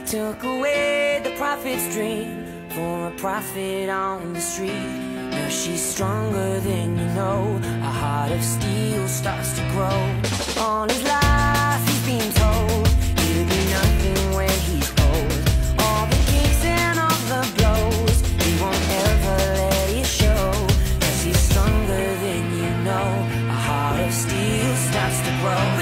took away the prophet's dream for a profit on the street. Now she's stronger than you know. A heart of steel starts to grow. All his life he's been told he'll be nothing when he's old. All the kicks and all the blows, he won't ever let it show. Cause he's stronger than you know. A heart of steel starts to grow.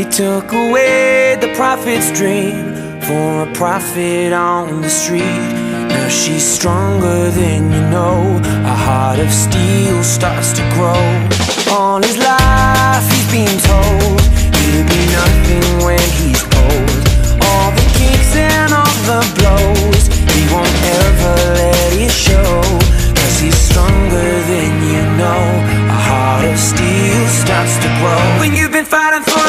They took away the prophet's dream for a profit on the street. Now she's stronger than you know. A heart of steel starts to grow. All his life he's been told he'll be nothing when he's old. All the kicks and all the blows, he won't ever let it show. Cause he's stronger than you know. A heart of steel starts to grow. When you've been fighting for